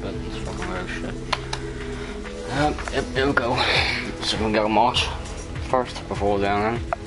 bit. It's fucking weird shit. Um, yep, here we go. So we can get a march first before down in.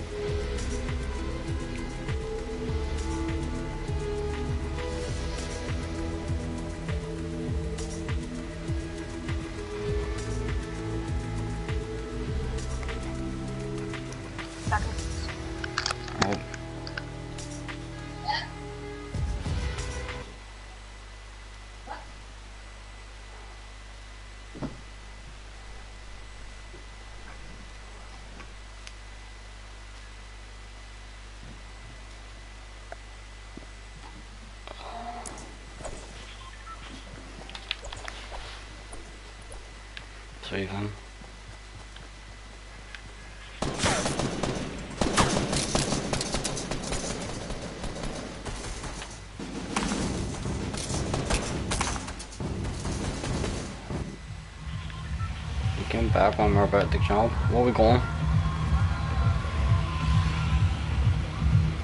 Back when we were about to jump. Where we going?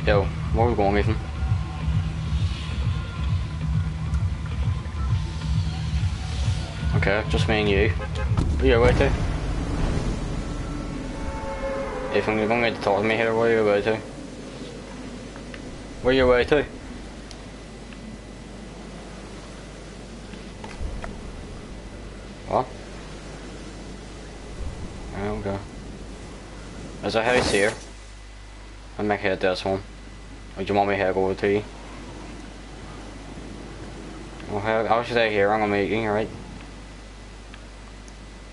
Yo, where we going, Ethan? Okay, just me and you. Where you away to? Ethan, you're going to talk to me here. Where are you away to? Where are you away to? What? Okay. There's a house here. I'm head this one. Would you want me to head over to you? Okay, I'll stay here. I'm gonna meet you, alright?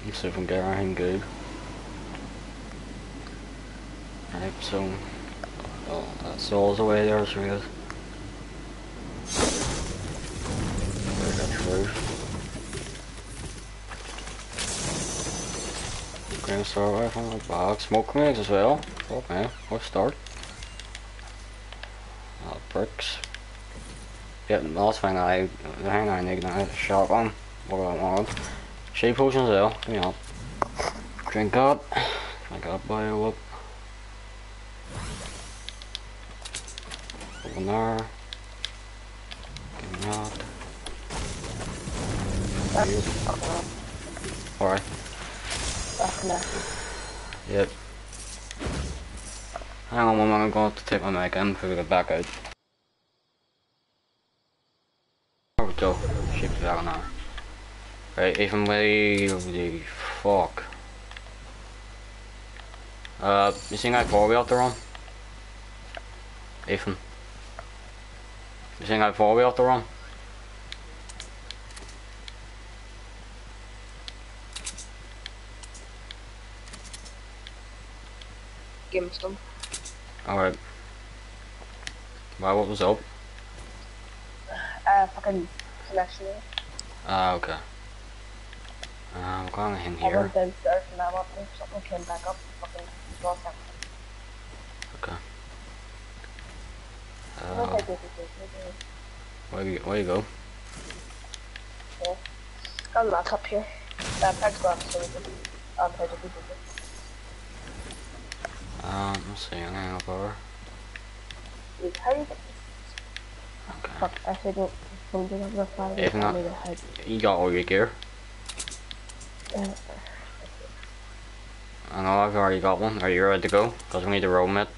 Let's see if we can get anything good. Alright, so... Oh, that's all the way there, so we go. There's that roof. Gonna start right from the box. Smoke grenades as well. Oh man, let's start. Uh, bricks. Yep, the last thing I, the thing I need now is a shotgun. What do I want? Shape potions as well. Give me up. Drink up. Drink up, bio up. Open there. Give me up. Alright. Yep. Hang on one I'm going to take my mic before we get back out. We go. Sheep's back now. Right, even way the fuck. Uh, you seen that four wheel out there on? Ethan. You seen that four wheel out there Give him some. Alright. Why, what was up? Uh, fucking selection. Ah, okay. Uh, I'm going in I here. went downstairs and I went and something came back up. Fucking lost that. Okay. Okay, Uh, where you, where you go? Yeah. Got a laptop here. That pack's got so we can. I'll play the people. Um, let's see, I'm gonna go how do you Okay. Fuck, I said no. Something on the fire. If not- I need a head. You got all your gear. Yeah. I know I've already got one. Are you ready to go? Because we need to roam it.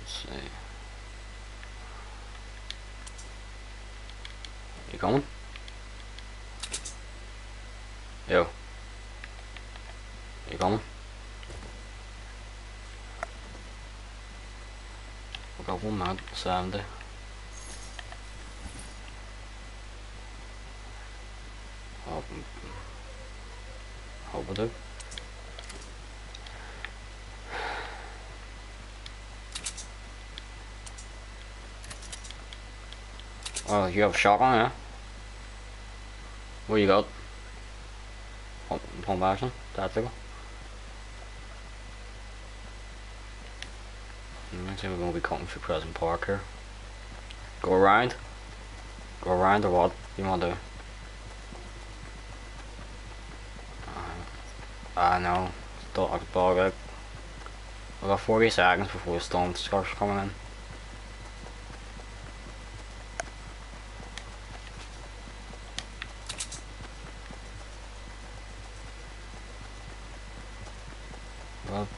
Let's see. You coming? Yo. You coming? Man, 70. Hope, hope we do. Oh, you have a shotgun, yeah? What you got? Pump, pump action? Tactical? Think we're gonna be cutting for Pleasant Park here. Go around? Go around or what? You wanna do? Uh, I know. Bog out. I got 40 seconds before the storm starts coming in. About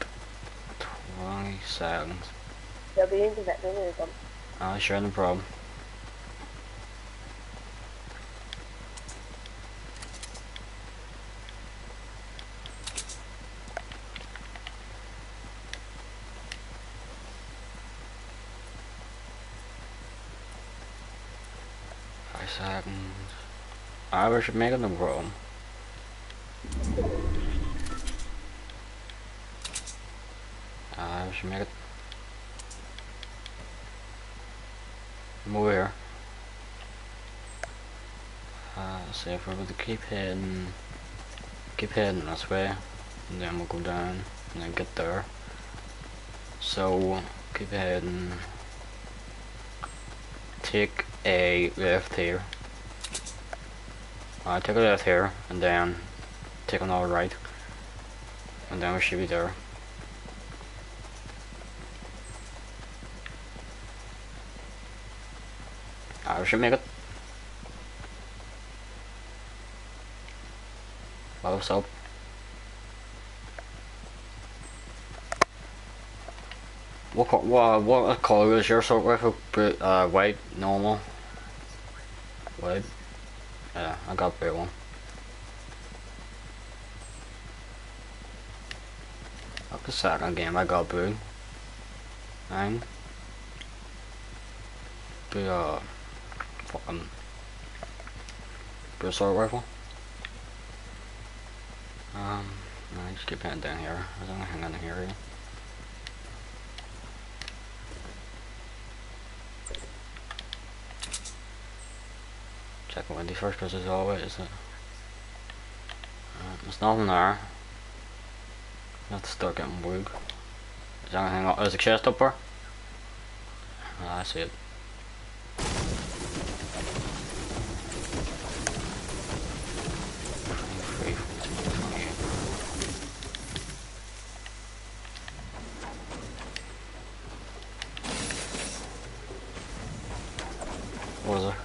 20 seconds. They'll be into that minute them. Ah, sure, no problem. I we should make it no problem. I should make it more here. Uh, so if we're to keep heading, keep heading this way, and then we'll go down and then get there. So keep heading. Take a left here. Uh, take a left here, and then take another right, and then we should be there. I should make it. Well, so. What, what, what color is your assault rifle? Uh, white, normal. White. Yeah, I got blue one. Up the second game, I got blue. Nine. Blue, uh, fucking Bruce assault rifle. Um, no, just keep heading down here. I don't hang on here. Yeah. Check Wendy first, because as always, is it? Uh, there's nothing there. I to start getting wood. Is there anything? There's a chest up there. Ah, I see it. Twenty-three, twenty-eight. What was it?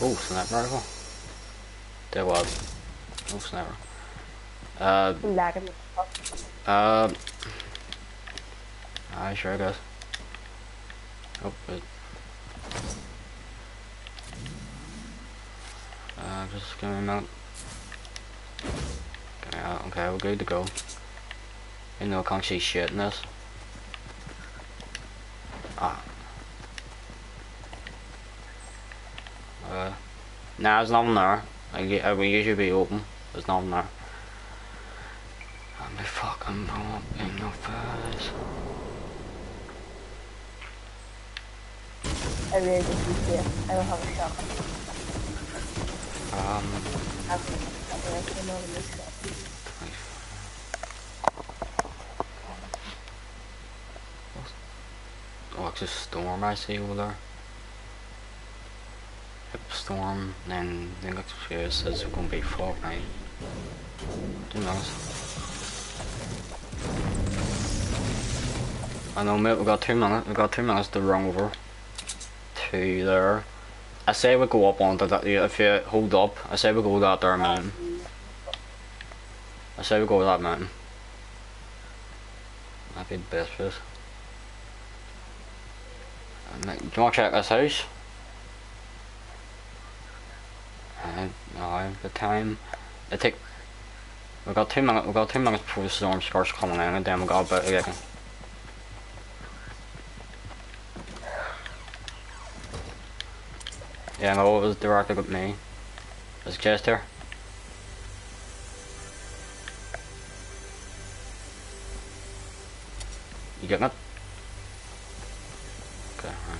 Oh, sniper rifle. There was. Oh, sniper. Uh, I'm lagging the fuck. uh. I sure guess. Oh, wait. Uh, just give me a minute. Okay, uh, okay, we're good to go. You know, I can't see shit in this. Ah. Uh, nah, there's nothing there. I, will usually be open. There's nothing there. I'm a fucking pumping no fast. I really just need to. I don't have a shotgun. Um, I have I think I came out this shot. oh, it's a storm I see over there. Storm, then the next says it's gonna be Fortnite. Who knows? I know, mate, we got two minutes, we got two minutes to run over to there. I say we go up onto that, if you hold up, I say we go that there mountain. I say we go that mountain. That'd be the best place. Uh, mate, Do you want to check this house? Uh, no, the time. It take. We got two minutes. We got two minutes before the storm starts coming in, and then we got about again. Yeah, no, it was directed at me. There's a chest here. You getting it? Okay, right.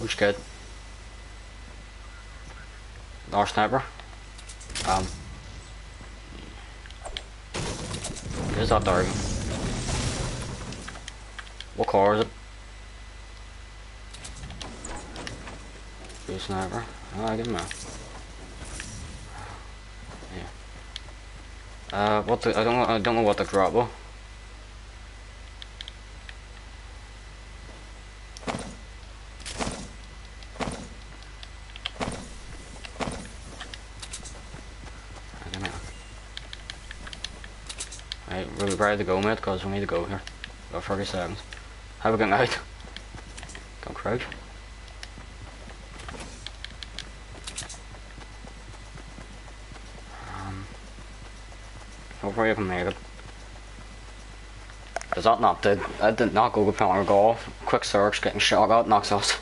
Which good. Our sniper. Um. Is that dark? What car is it? Good sniper. Oh, I him out. Yeah. Uh, what the? I don't know. I don't know what the drop was. I don't know. Ready to go, mate, because we need to go here. Got 30 seconds. Have a good night. Don't crouch. Um, hopefully I can make it. That not did I did not go with power golf. Quick search, getting shot out, knocks us.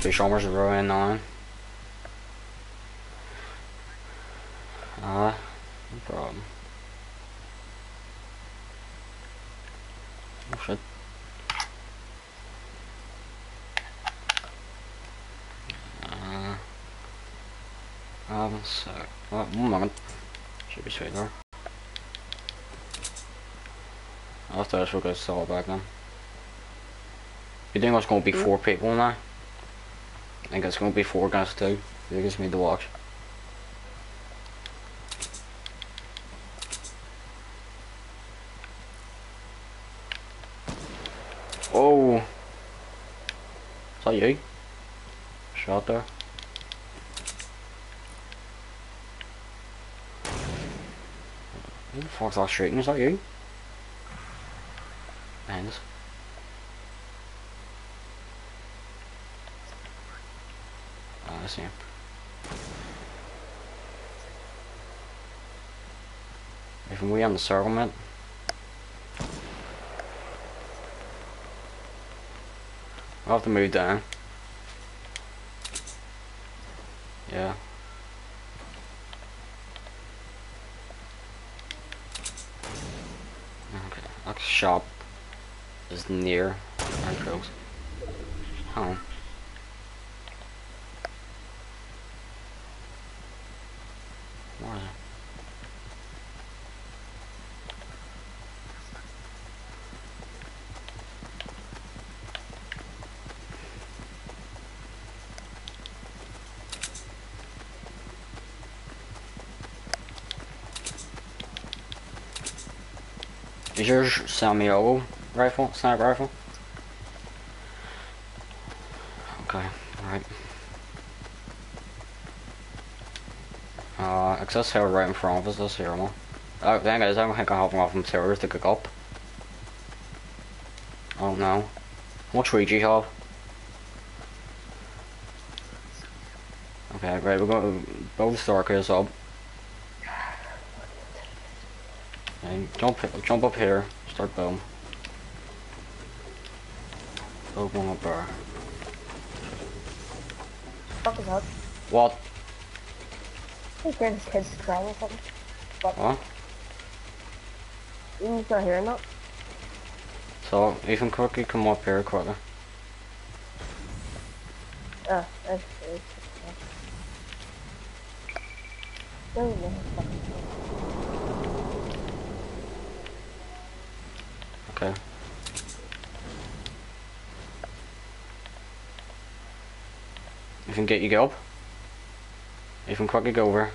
Fish almost ruined nine. Uh, no problem. Oh shit. Uh, um, so, well, one moment. Should be straight there. After this, we'll go sell back then. You think it's gonna be four people now? I think it's gonna be four guys too. You just need to watch. Oh, is that you? Shot there. Who the fuck's that shooting? Is that you? Behind us. Him. If we on the settlement. I'll have to move down. Yeah. Okay, that shop is near our close. Where is it? Is yours Samuel rifle, sniper rifle? Okay, alright. Uh, access here right in front of us, this here one. Uh, thing is, I don't think I have enough materials to cook up. Know. How much wood do you have? Okay, great, we're going to build the staircase up. And jump, jump up here, start boom. One up there. Fuck is up. What? I think Grand's kids crying or something. But What? you're not hearing that. So, Ethan Cookie, come up here quickly. Uh, that's it's, no, no, Okay. You can get you go up. If you can quickly go over.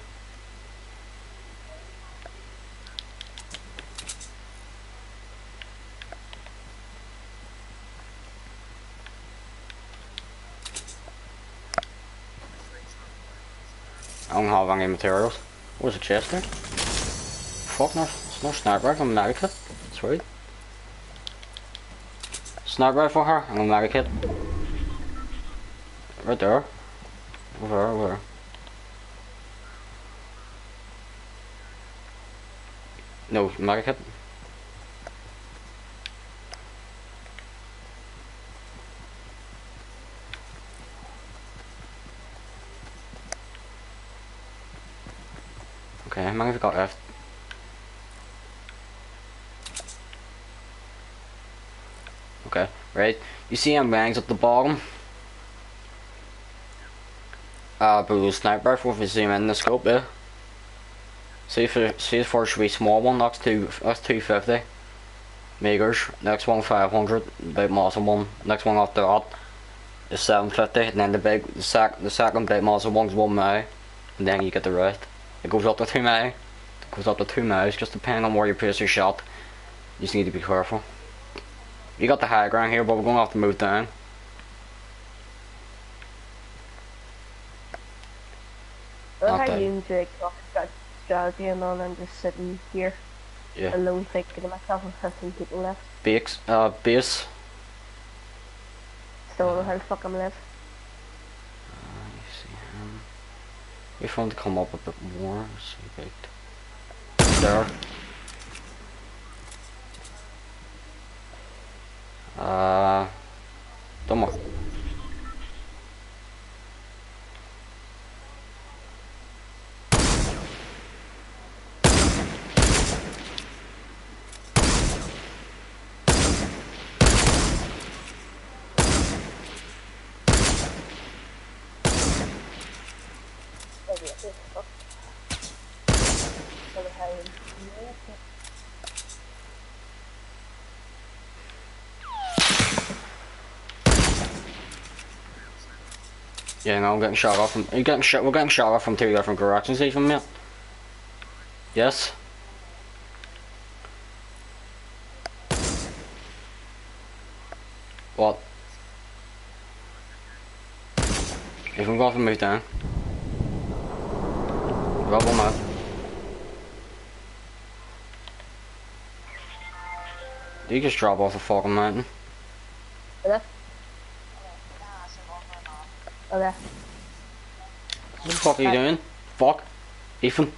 I don't have any materials. Where's the chest there? Fuck no, it's no sniper I'm a medic kit. Sweet. Sniper rifle her, I'm a medic kit. Right there. Over over. No, medic kit. how many have got left? Right. You see them ranks at the bottom? Uh, blue sniper rifle if you zoom in the scope there. See for see the should be small one, that's two that's two fifty meters. Next one five hundred, big massive one. Next one after that is seven fifty, and then the big the sec the second big massive one's one mile, and then you get the rest. It goes up to two mile. It goes up to two miles, just depending on where you place your shot. You just need to be careful. You got the high ground here, but we're gonna have to move down. I like how you and Jake talk about strategy and all, I'm just sitting here Yeah. alone thinking to myself with 15 people left. Bakes, uh, base. Still don't know how the fuck I'm live. Uh, you see him. Wait for him to come up a bit more. See, baked. There. Uh, Yeah, no, I'm getting shot off from. Are you getting shot? We're getting shot off from two different directions, even mate. Yes. What? If we go off and move down. Rob them out. You just drop off the fucking mountain. Okay. Okay. What the fuck are you doing? Fuck. Ethan.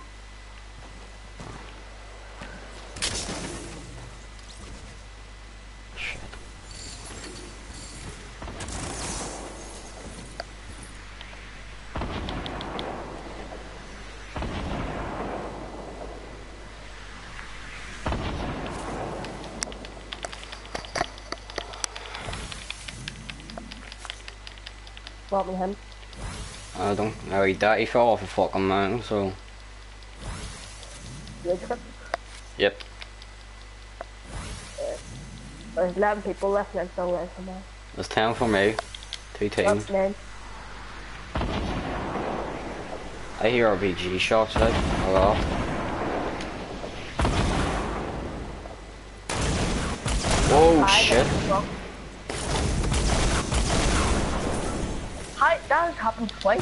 What me, him? I don't know, he died, he fell off a fucking mountain, so... Yep. There's 11 people left still away from there. There's 10 for me. Two teams. I hear RPG shots, a lot. Whoa, shit. That has happened twice.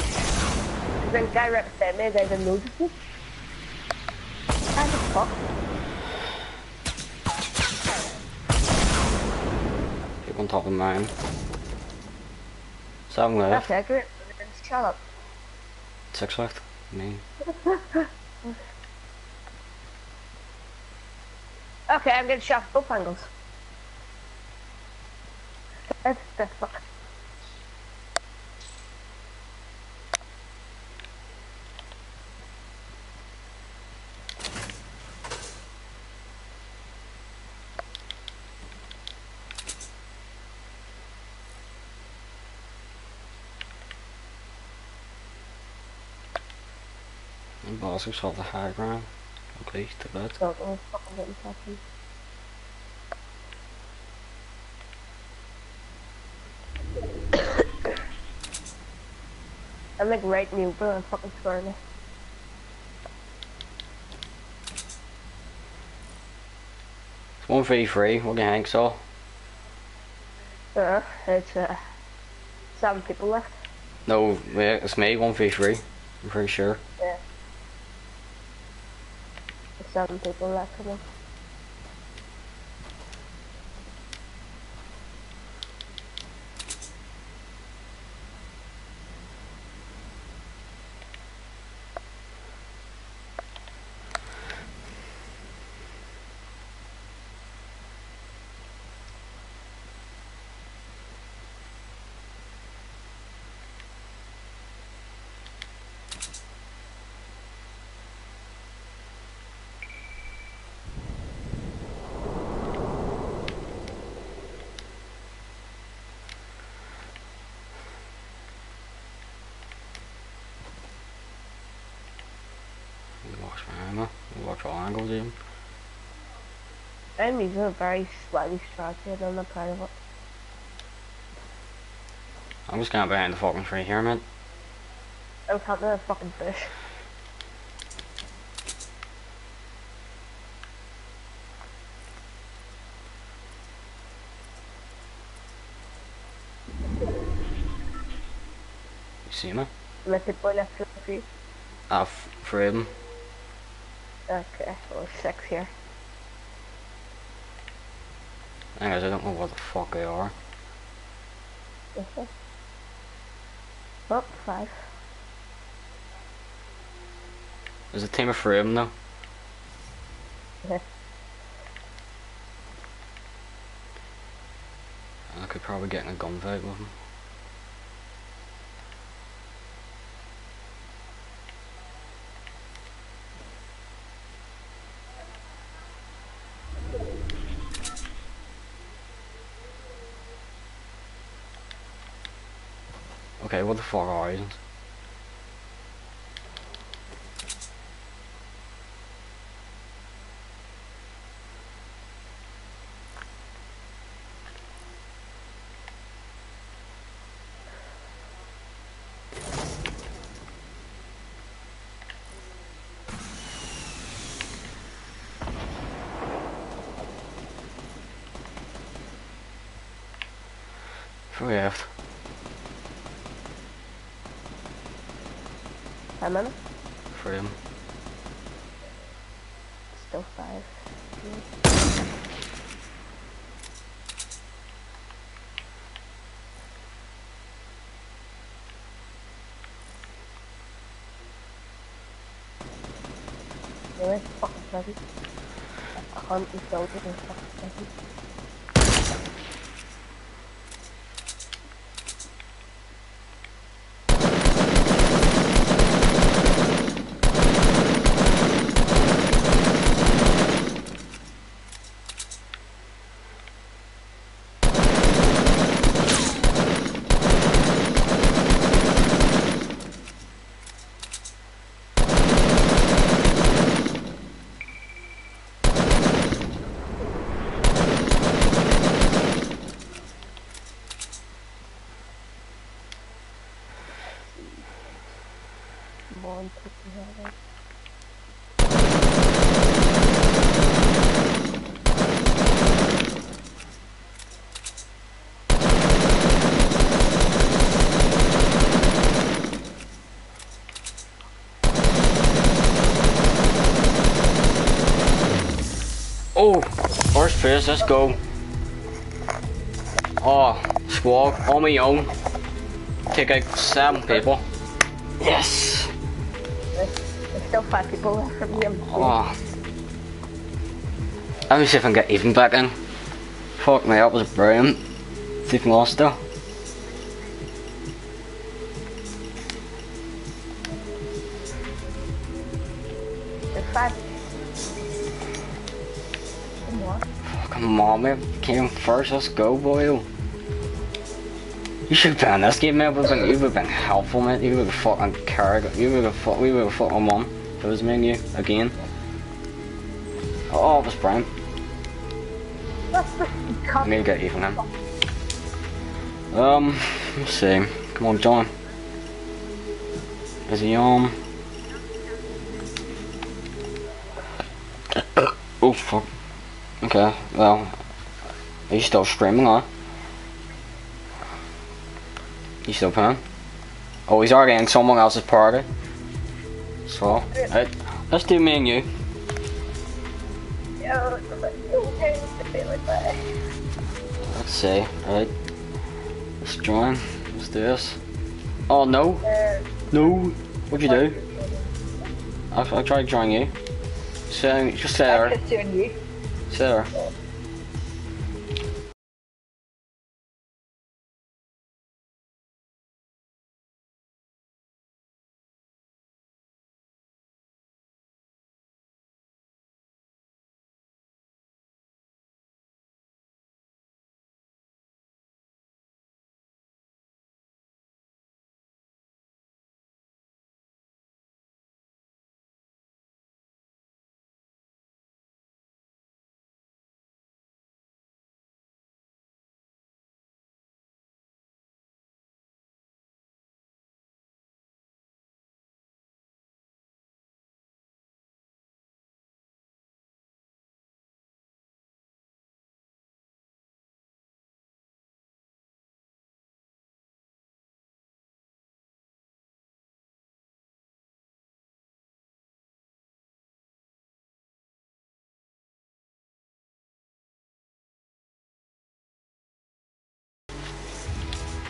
A guy beside me, there's a notice me. How the fuck? Keep on top of mine. Seven left. That's accurate. Shut up. Six left. Me. Okay, I'm getting shot both angles. That's the fuck. Bosses off the high ground. Okay, to bed. Don't know fuck I'm getting. I'm like right the open and fucking scaring me. It's one v three. What do you think, so? Uh, it's uh, seven people left. No, wait, it's me. One v three. I'm pretty sure. Yeah. Seven people left for me. Four triangles even. Enemies are very slightly structured, I'm not proud of it. I'm just gonna behind the fucking tree here, man. I'm counting a fucking fish. You see me? Let it boy left for you. Ah, f- Freedom. Okay, well six here. Anyways, I don't know what the fuck they are. Okay. Oh, five. There's a team of Freedom though. Okay. I could probably get in a gunfight with them. Okay, what the fuck are these? Three left. How many? Still five. Really? Fucking bloody. A hundred soldiers and fucking bloody. One, two, three, four, five. Oh, first let's go. Oh, squad on my own. Take out seven people. Yes. There's, still five people left from the Oh. Let me see if I can get even back in. Fuck me, that was brilliant. See if I can lost though. Man. Came first, let's go, boy. You should have been this game, man. You would have been helpful, man. You would have fucking it. You would have fought, we would have fucking won. If it was me and you, again. Oh, it was the I need to get even him. Um, let's see. Come on, John. Is he on? oh, fuck. Okay, well. Are you still streaming, huh? You still playing? Oh, he's already in someone else's party. So, right, let's do me and you. Yo, okay, feeling bad. Let's see, right. Let's join. Let's do this. Oh no, no. What'd you do? I, I tried to join you. So, just there. could join you. Sit there.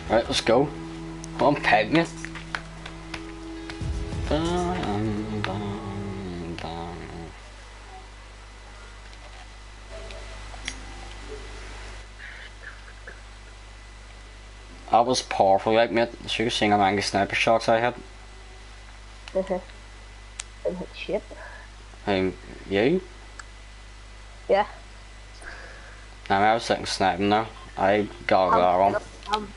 Right, let's go. I'm peg me. Dun, dun, dun. That was powerful, like mate. Should have seen how many sniper shots I had. Mhm. and hit shit. Um, you? Yeah. I mean, I was sitting sniping now. I got that one.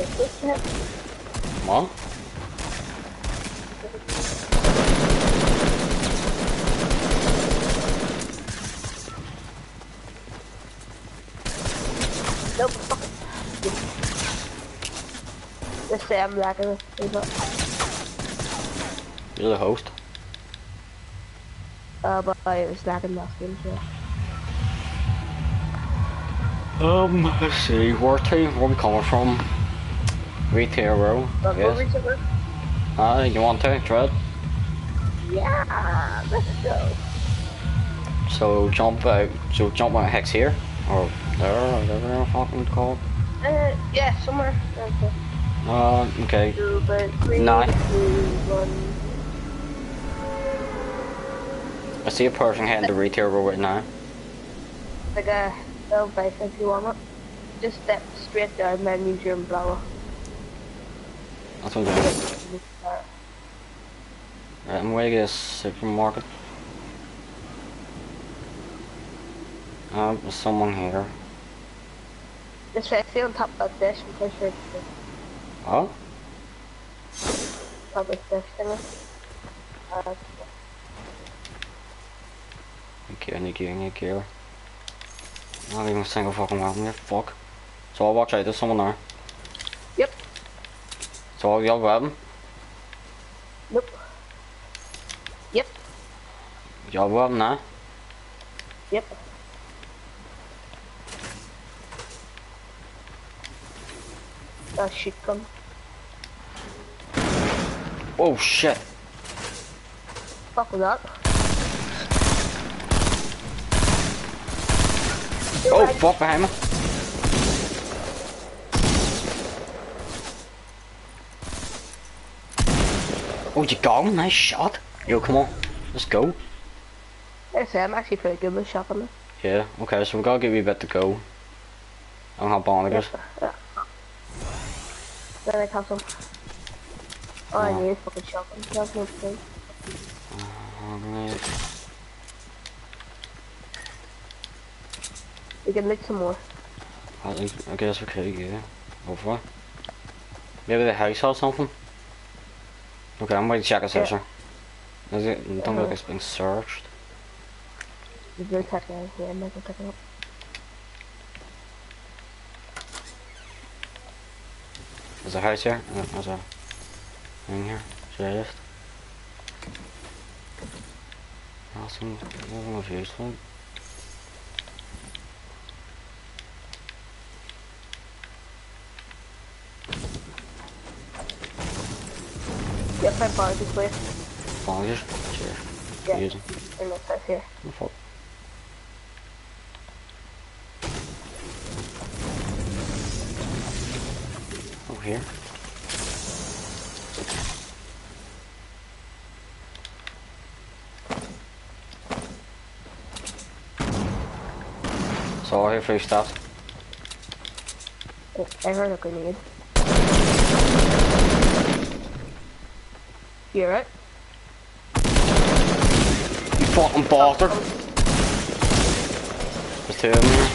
At? What? Nope. Just say I'm lagging. Leave. You're the host. Uh, but I was lagging last game, so. Um, let's see. Where to? Where we coming from? Retail row. But Yes. Ah, you want to? Dread? Yeah, let's go. So jump out. So jump out hex here, or there, whatever the fucking it's called. Uh, yeah, somewhere. Okay. Uh, okay. Two, three, Nine. two. I see a person heading to retail row right now. Like a little base if you want it. Just step straight down, then use your umbrella. That's what I'm doing. Right, I'm waiting at a supermarket. Um, there's someone here. Just right, stay on top of that dish and push her to the Oh? top of this can you? Uh, Okay, I need gear, I need gear. Not even a single fucking weapon here, fuck. So I'll watch out, there's someone there. yep, So I'll yell weapon. nope. Yep, Yell weapon now. yep. Uh, shoot gun. Oh shit. Fuck with that. Oh fuck behind me. Oh you got him, nice shot. Yo come on, let's go. I say, I'm actually pretty good with shopping. Yeah, okay, so we gotta give you a bit to go. I don't have bondigers. Yeah. Then I have some. Oh, I Oh. need is fucking shotgun. That's no thing. We can make some more. I think I guess we could, yeah. Hopefully. Maybe the house or something. Okay, I'm going to check a Yeah. session. Is it? I don't look Uh-huh. it's being searched. There's no tech here. I'm not pick it up. There's a house here. Uh, There's a thing here. Chest. Awesome. Nothing of use like. Yep, I borrowed this place. Bondigers. Cheers. Yeah. Using. And it says here. Oh, fuck. Oh, here. So all here for your stuff. I heard a grenade. You right? You fucking bastard! There's two of them here.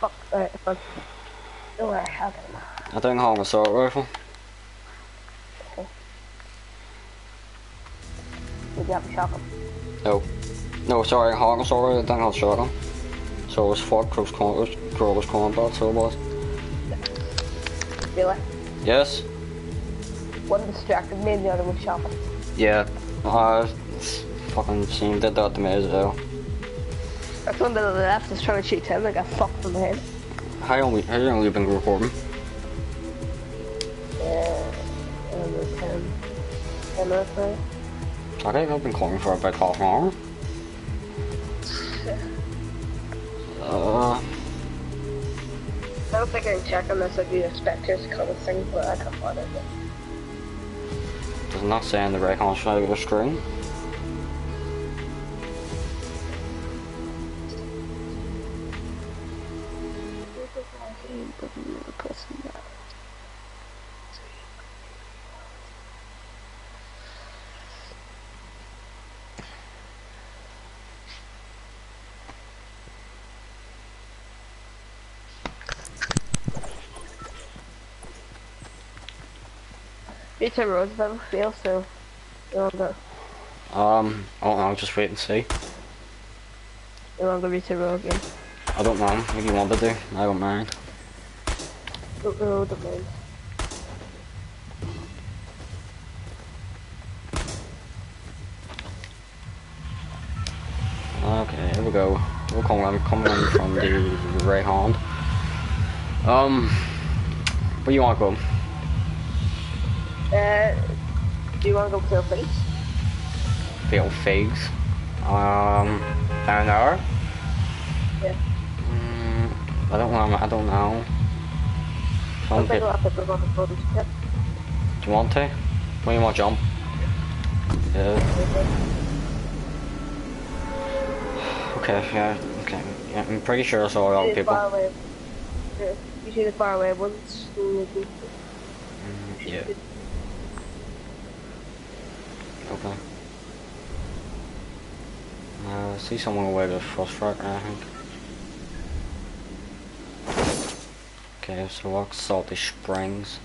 Fuck. Alright, fun. Don't worry, I'll get him. I don't have an assault rifle. Did you have a shotgun? No. No, sorry, Hawk sorry, I don't have a shotgun. So it was fuck close quarters, crawlers combat, so it was. Really? Yes? One distracted me and the other was shopping. Yeah. I fucking seen did that to me as well. That's one to the left is trying to shoot him. I got fucked in the head. How long how long we been recording? minutes now. I think I've been calling for about half an hour. Uh, I was thinking check on this if you expect her to come and sing, but I can't find it. Does not say on the right hand side of the screen. Rita Roosevelt fail, so want to go, Um, I don't know, just wait and see. you want to go Retail Row again. I don't know, if you want to do, I don't mind. Don't know, don't mind. Okay, here we go. We're coming, I'm coming from the right hand. Um, where you want to go? Uh, do you want to go kill things? Fatal Fields. Um, down there? Yeah. Mm, I don't know, I don't know. I Some think bit, I'll on the. Yep. do you want to? When you want to jump? Yeah. Okay, yeah, okay. Yeah, I'm pretty sure I saw all You see the people. far away. Yeah. You see the far away ones? Mm, Mm, yeah, okay. Uh, I see someone away with phosphorite, I think. Okay, so what's Salty Springs?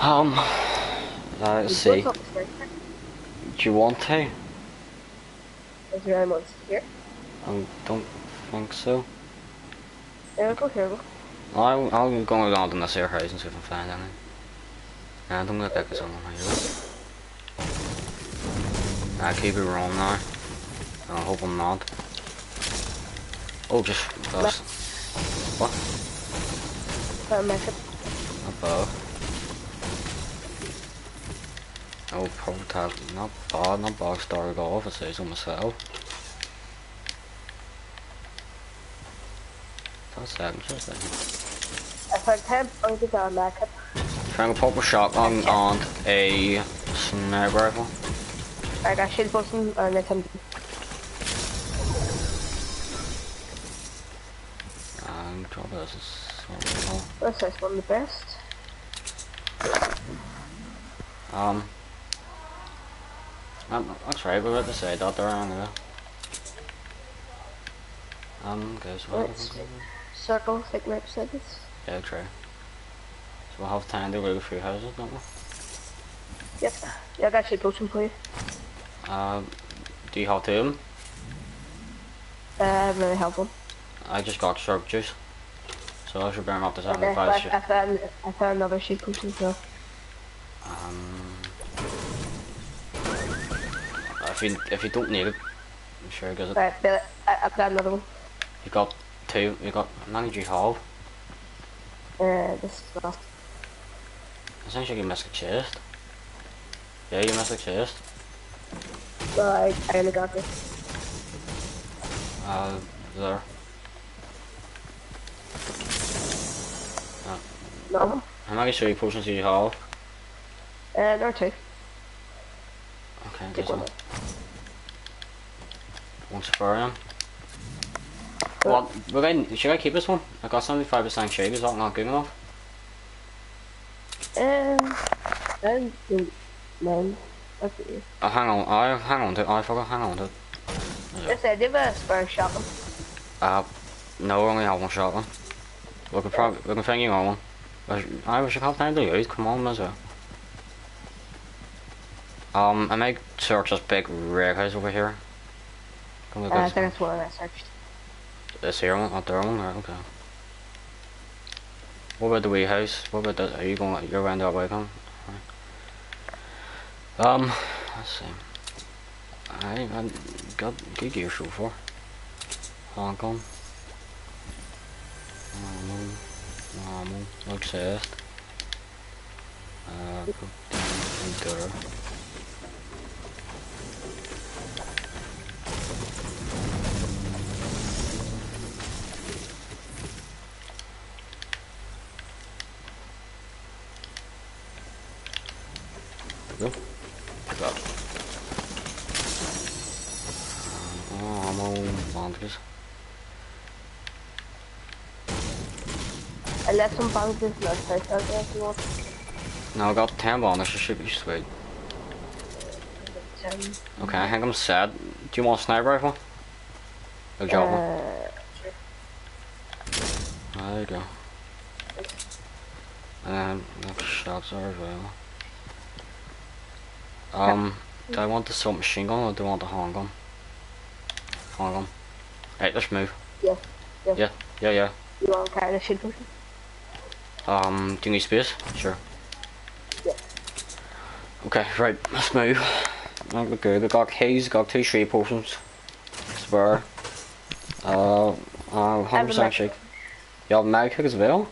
Um, let's see. go up the stairs. Do you want to? Is there anyone here? I don't think so. Yeah, go here. I'll, I'll go around in this here house and see if I can find anything. Yeah, don't look like it's on here. I keep it wrong now. I hope I'm not. Oh, just that's what? Uh, make it. Above. Oh, prototype, not bad, not bad started off, it says on myself. That's that, just that. If I can point it down, make it. Trying to pop a shotgun and a sniper rifle. I got shield button and it's empty. And drop this is of This is one of the best. Um. I'm, that's right, we're about to say that there anyway. Um, okay, so what Let's circle, like Rip said this. Yeah, true. So we'll have time to go through houses, don't we? Yep. Yeah, I got shield button for you. Um, do you have two of them? Uh, really helpful. I just got sharp juice. So I should bring them up to Okay, 75 I. I found I found another shield potion so Um, if you if you don't need it, I'm sure it. right, Bill, I, I've got another one. You got two. You got how many do you have? Uh, this is last. Essentially, you missed a chest. Yeah, you missed a chest. So I, I only got this. Uh, there. No. How many sweet potions do you have? Uh, there are two. Okay, just one. one. Safarium. What? We're going, should I keep this one? I got 75% shape, is that not good enough? Um, and it. Uh, hang on, I hang on to it. I forgot, hang on to it. Yes, I did a spare shotgun. Uh, no, we only have one shotgun. We could probably, we can find you on one. I should- I we have time to use, come on, as well. Um, I might search this big red house over here. Come look Uh, I think that's one I searched. this here one, not there one, right, okay. What about the wee house? What about that? Are you going, you're around that way, come? Um, let's see. I, I got gear so far. Hong Kong. Normal. Normal. No chest. Uh, There. I left some bandages in our place out there if you want. Now I got 10 bandages, should be sweet. Okay, I think I'm set. Do you want a sniper rifle? A job one. uh, sure. There you go. And um, shots are well. Um, do I want the submachine gun or do I want the hand gun? Hand gun. Right, let's move. Yeah, yeah. Yeah, yeah, yeah. You want to carry the potion? Um, do you need space? Sure. Yeah. Okay, right, let's move. I look good. I got keys, got two tree potions. Spur. Uh, uh, I have a 100% shake. You have mag kick as well?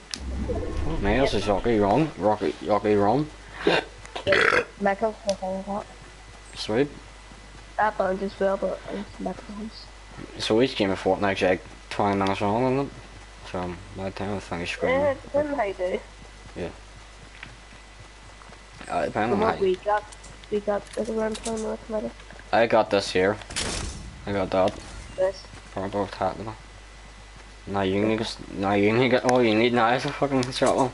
Oh man, this is Rocky Run. Rocky, Rocky Run. Mecha, something like that. Sweet. That band as well, but it's mecha So each game of Fortnite's like 20 minutes long, isn't it? So by the time I finish Yeah, screaming, it depends how you do. uh, depending From on how we got, we got like around 20 minutes later. I got this here. I got that. This. Purple tactical. Now you need now you need all you need now is a fucking shotgun.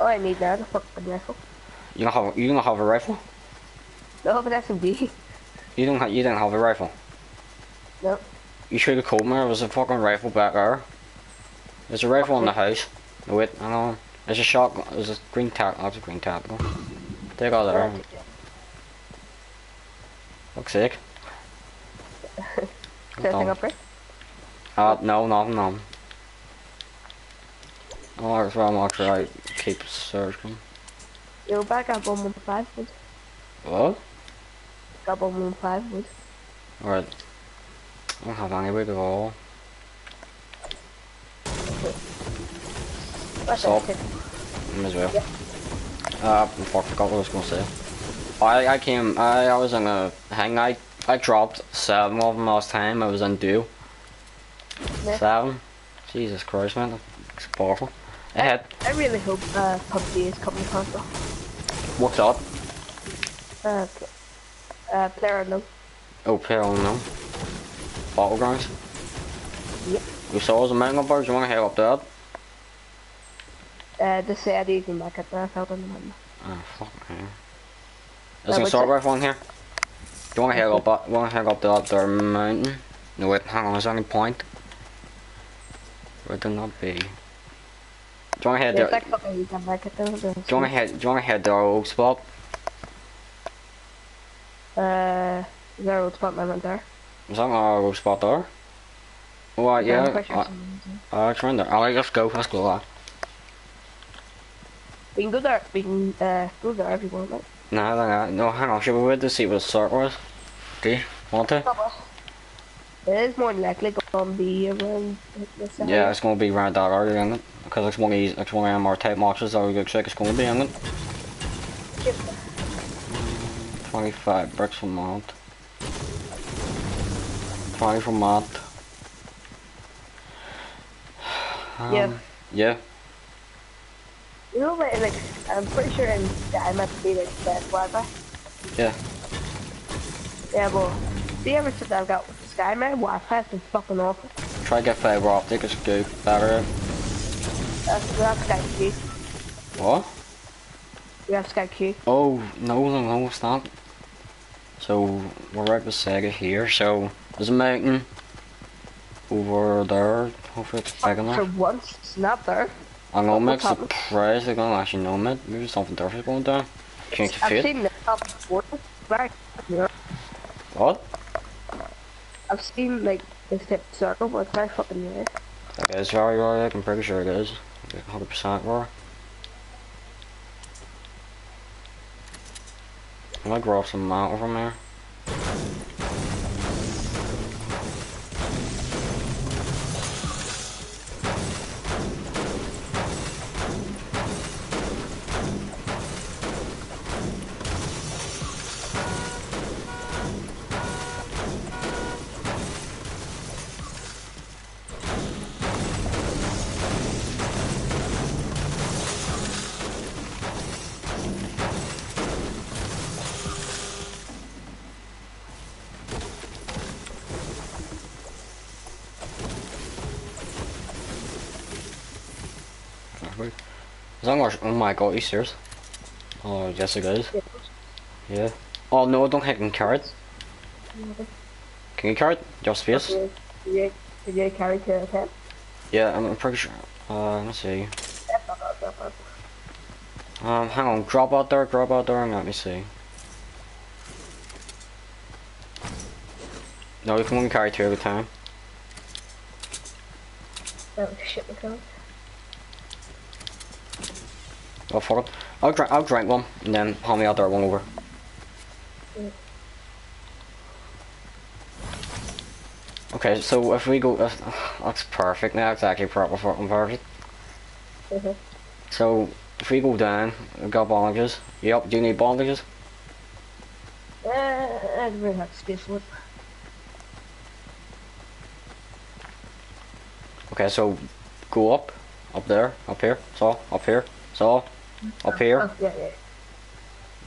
All I need now is a fucking rifle. You don't have, you don't have a rifle? No, but SMG. You don't have, you didn't have a rifle? No. You should have told me there was a fucking rifle back there. There's a rifle in the house. Wait, hang on. There's a shotgun, there's a green tac, that's a green tactical. Take all there. Looks sick. Setting up right? Uh, no, no, no. Oh, that's why I'm actually I keep searching. Yo, back up 115 wood. What? Got 115 wood. Alright. I don't have any weight at all. What's Salt. that? Might as well. Yeah. Uh, fuck, forgot what I was gonna say. I, I came, I, I was in a hang, I, I dropped seven of them last time, I was in two. Yeah. Seven? Jesus Christ, man, that's powerful. I had, I really hope uh, PUBG is coming to console. what's up? Uh, uh, player unknown. Oh, hell no. Battlegrounds? Yep. You saw us a mountain up there, do you wanna head up that? Uh, the said you can back up there, I felt on the mountain. Oh, fuck, man. Uh, There's an what's assault it? rifle in here. Do you wanna head up, that- wanna head up that there mountain? No, wait, hang on, is there any point? Where there not be? Do you wanna head There's there? like fucking you can back there. Do you wanna head? Do you wanna head to our old spot? Uh, is there a road spot moment there? Is that our old spot there? Oh, I'm yeah. Uh, someone's there. uh, it's. Alright, let's go. Let's go. Uh. We can go there. We can uh, go there if you want. Like. No, no, no, no. Hang on. Should we wait to see what the start was? Do you want to? It is more likely going to be around this area. Yeah, it's gonna be around that area, isn't it? Because it's one of these, it's one of our type matches that we looks like it's gonna be, isn't it? Yep. 25 bricks from Mont. 20 from Mont. Um, Yeah. Yeah. You know, like, like I'm pretty sure in might be like best Wi-Fi. Yeah. Yeah, but see, ever since I've got Sky, my Wi-Fi has been fucking awful. Try to get fiber optic, it's good. Better. That's that's Sky Q. What? We have Sky Q. Oh, no, no, no, it's not. So, we're right beside it here, so there's a mountain over there. Hopefully it's big For once, it's not there. I'm gonna what make happened? surprise they're gonna actually know it. Maybe something different going down. Change the I've seen the top before. Right. Yeah. What? I've seen like this tip circle, but it's very fucking rare. It is very right, I'm pretty sure it is. 100% raw. I'm gonna grab some metal from there. Is that Marsh? Oh my god, you serious? Oh, yes it is. Yeah. Oh no, don't hit and carry it. Can you carry it? Just space? Yeah, you carry to the Yeah, I'm, pretty sure. Uh, let me see. That's not bad, that's not bad. Um, hang on, drop out there, drop out there, and let me see. No, you can only carry two at a time. Oh shit, my god. Oh fuck it. I'll drink, I'll drink one, and then hand me out there one over. Mm. Okay, so if we go, uh, that's perfect now, it's actually proper fucking perfect. Mhm. So, if we go down, we've got bandages. Yep, do you need bandages? Uh, I really have space for it. Okay, so go up, up there, up here, so, up here, so, up here. Oh, yeah, yeah.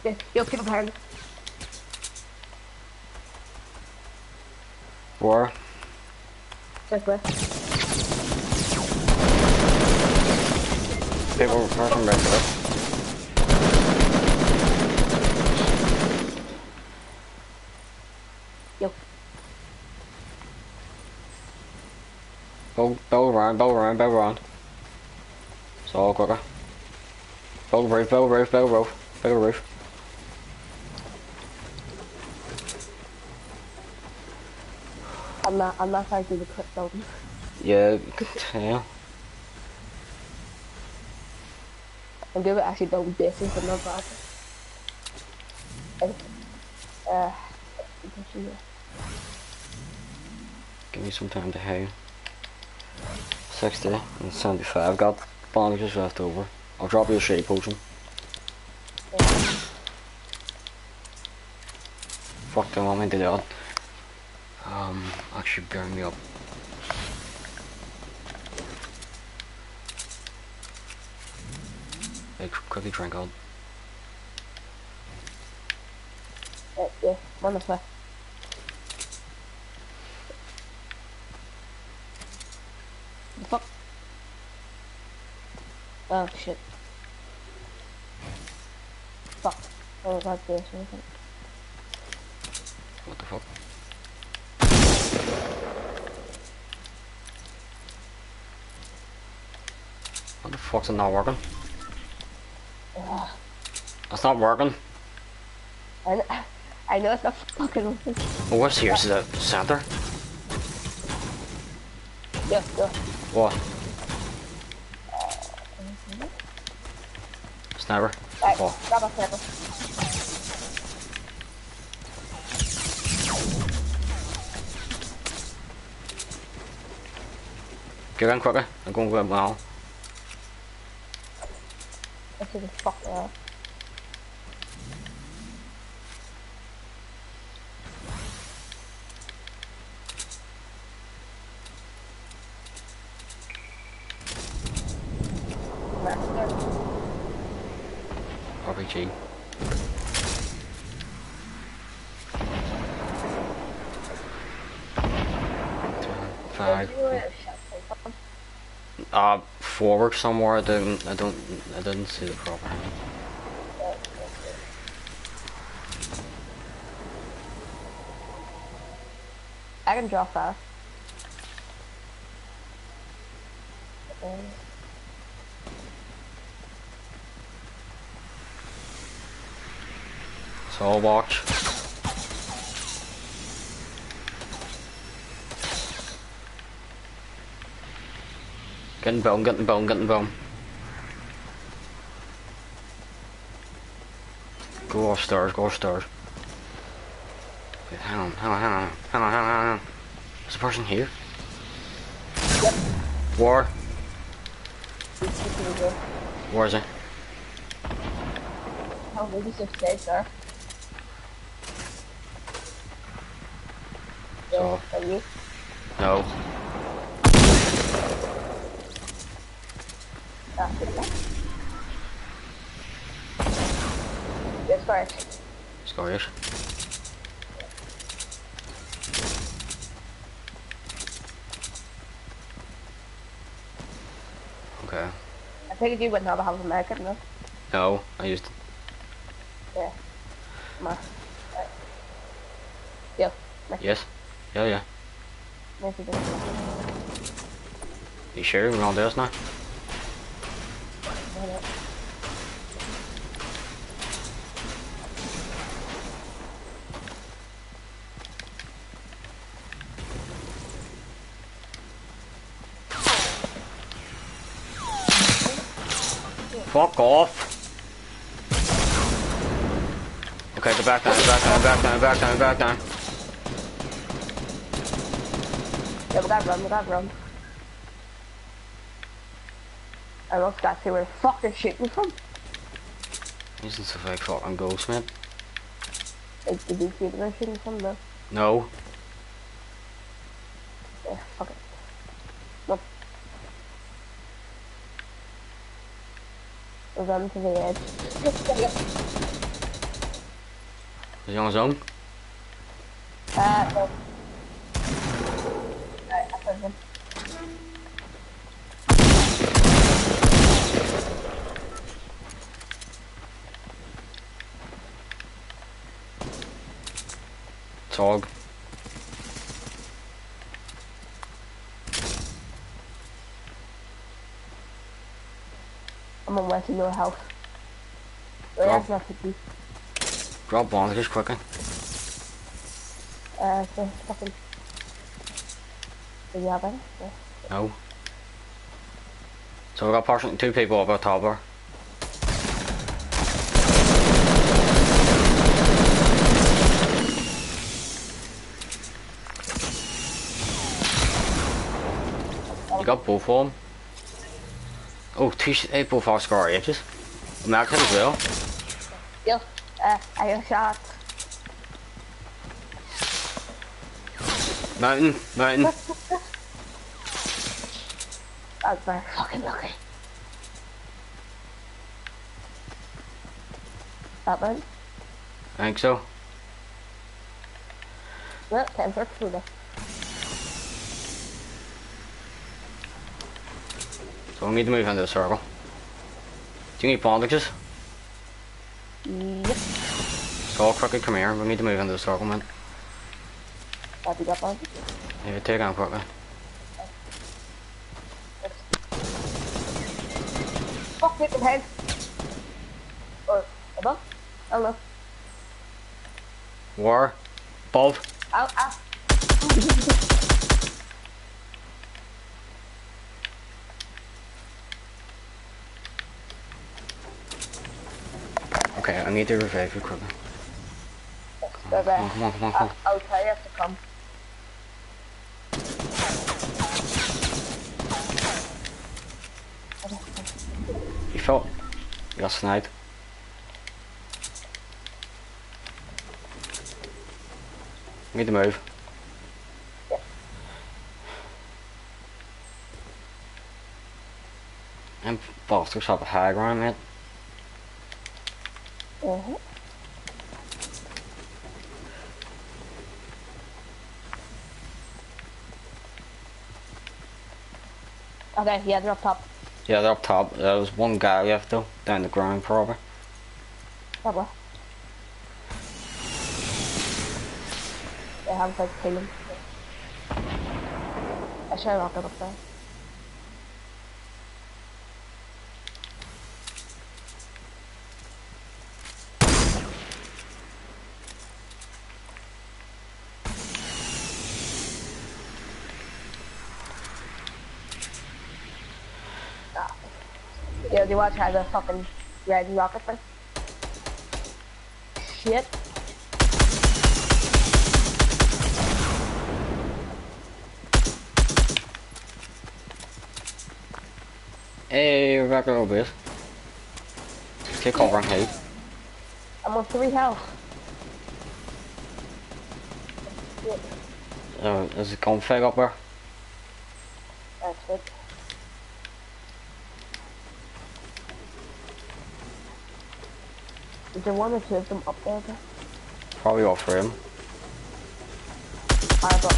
Yeah, yo, keep behind. Where? This way. People from right there. Yo. Go, go around, go around, go around. So, quicker. Build a roof, build a roof, build a roof, build roof. I'm not, I'm not trying to do the quick building. Yeah, tell. I'm good at actually bases, but not bad. And, uh, Give me some time to hay. 60 and 75. Got bandages left over. I'll drop you a shade potion. Fuck, don't want me to do that. Um, actually burn me up. Hey, qu- quickly drink out. uh, yeah, one this way. The fuck? Oh shit. Fuck. Oh, that's this. I think. What the fuck? What the fuck's it not working? Ugh. It's not working. I know, I know it's not fucking working. Oh, what's here? Is the center? Yeah, yeah. What? Uh, Sniper? Right, Oh, grab a sniper. get in quicker. I'm going to go now. This is a fuck there. RPG. Five. Uh, forward somewhere. I didn't. I don't. I didn't see the hand. I can draw fast. So I'll watch. Getting bone. Getting bone. Getting bone. Go upstairs. Go upstairs. Wait, hang on. Hang on. Hang on. Hang on. Hang on. Hang on. Is the person here? War. he's super good. Where is he? Oh, maybe just dead there. So- Are you? No. Ah. Yes, correct. Scarish. Okay. I it you wouldn't have a house in America, no? I used Yeah. On. Right. Yo, yes. Yeah, yeah. nice to do it. You sure we're do this now? Fuck off. Okay, go back down, back down, back down, back down, back down. Yeah, we gotta run, we gotta run. I lost got to see where the fuck they're shooting from. Isn't so fake fucking ghost, man. Like, did you see where they're shooting from though? No. Yeah, fuck it. Run to the edge. Is he on his own? Uh, no. Alright, I heard him. Tog. I'm on way to your house. Oh. that's not to. Drop bandages quickly. Uh, so fucking. Do you have any? Yeah. No. So we got partially two people up at top there. You got both of them. Oh, two, sh- eh, both are scar edges. American as well. Yo, uh, I got shot. Mountain, mountain. That's very fucking lucky. That one? I think so. No, time for food. So we need to move into the circle. Do you need bandages? Yep. So quickly come here. We need to move into the circle, man. Have you got one? Yeah, take on quickly. Fuck, hit the head. Or above? I don't know. War. Bob. Out, ow. Okay, I need to revive you quickly. Go back. Come on, come on, come on. I'll, tell you to come. You felt. You got sniped. Need to move. Yeah. And bastards have a high ground, mate. Okay, yeah, they're up top. Yeah, they're up top. There was one guy left though, down the ground probably. Probably. They have like kill him. I should have it up there. Yo, do you want to try the fucking red rocket thing? Shit. Hey, we're back a little bit. Take cover and hide. I'm on three health. Uh, there's a config up there. That's it. Is there one or two of them up there? Though? Probably all three of them. I've got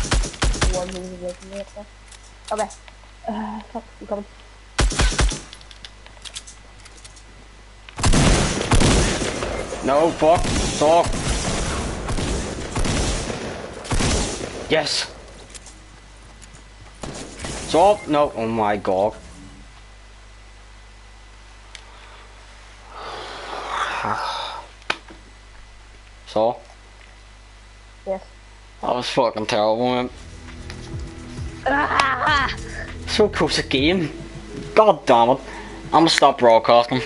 one from me up there. Okay. Uh, fuck, I'm coming. No, fuck, fuck. Yes. Stop, no, oh my god. Fucking terrible, man. Ah! So close to game. God damn it. I'm gonna stop broadcasting.